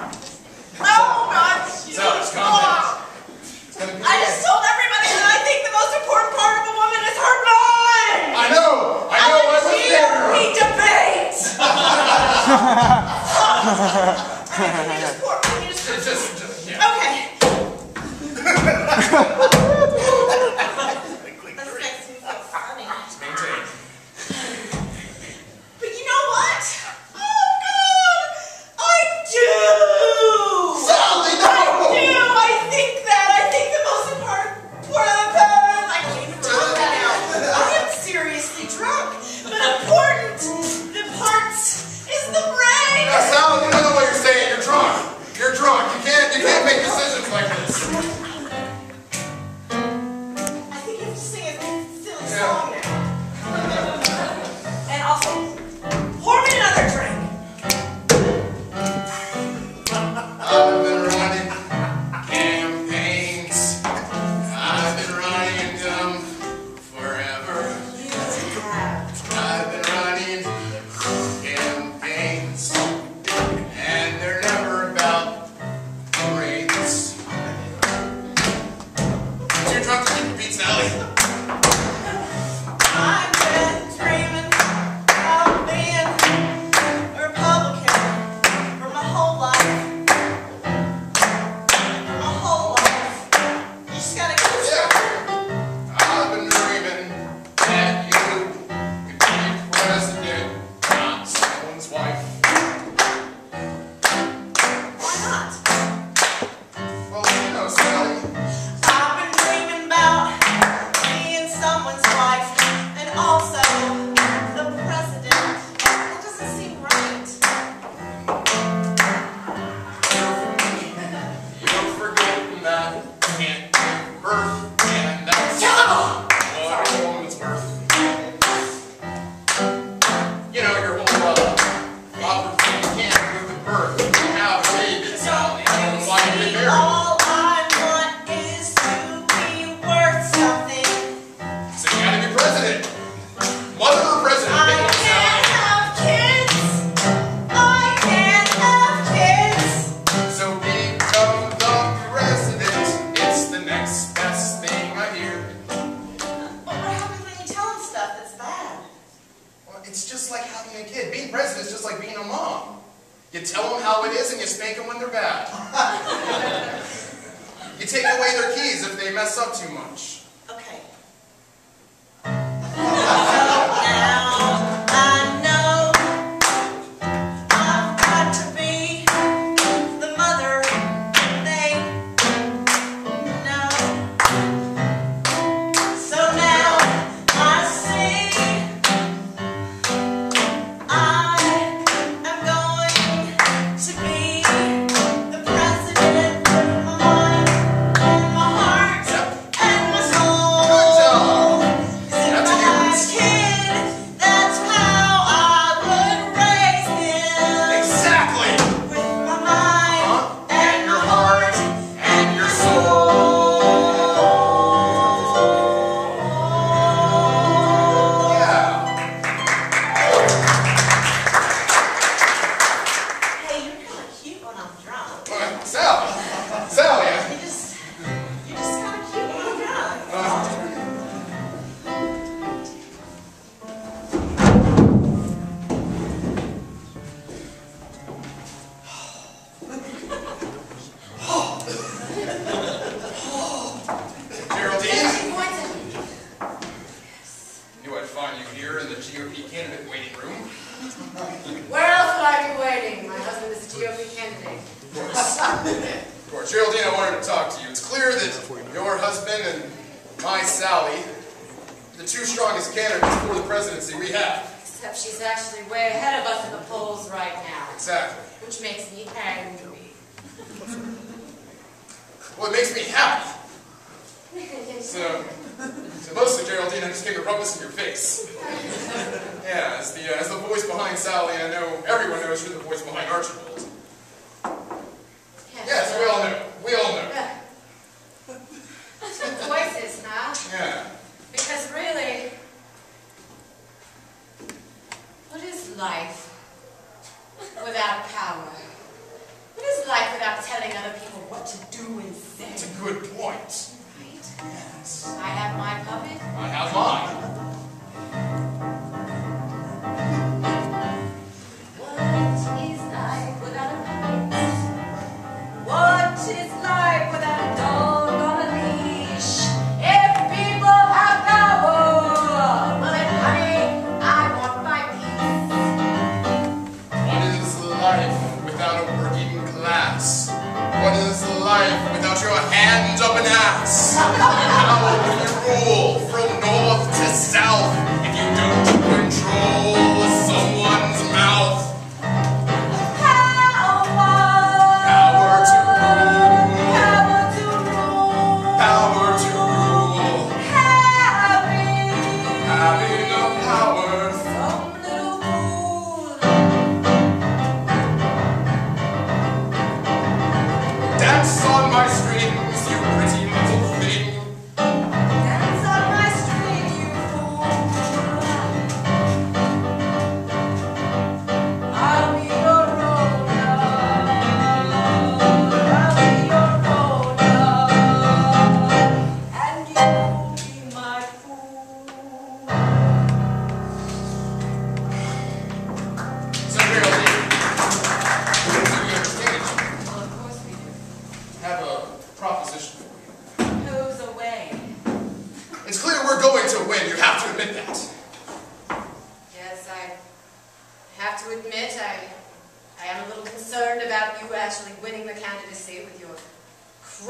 God. So, it's calm down. It's gonna be I just told everybody that I think the most important part of a woman is her mind. I know! I know! I was there! We debate. It's just like having a kid. Being president is just like being a mom. You tell them how it is and you spank them when they're bad. you take away their keys if they mess up too much. You here in the GOP candidate waiting room. Where else would I be waiting? My husband is a GOP candidate. Of course. Of course. Geraldine, I wanted to talk to you. It's clear that your husband and my Sally, the two strongest candidates for the presidency we have. Except she's actually way ahead of us in the polls right now, Exactly. which makes me angry. Well, it makes me happy. So, so mostly, Geraldine, I'm just getting a rubbus in your face. yeah, as the, uh, as the voice behind Sally, I know everyone knows you're the voice behind Archibald. Yes, yes we all know. We all know. Two voices, huh? Yeah. Because really, what is life without power? What is life without telling other people what to do and say? That's a good point. Right? Yes.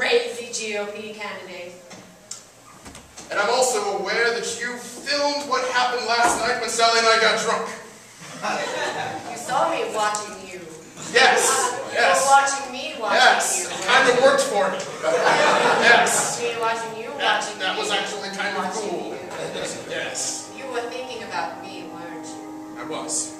crazy GOP candidate. And I'm also aware that you filmed what happened last night when Sally and I got drunk. you saw me watching you. Yes, you yes. Were watching me watching yes. you. Yes, kind of worked for me. yes. Me watching you that, watching That me. was actually kind of cool. You. Yes. You were thinking about me, weren't you? I was.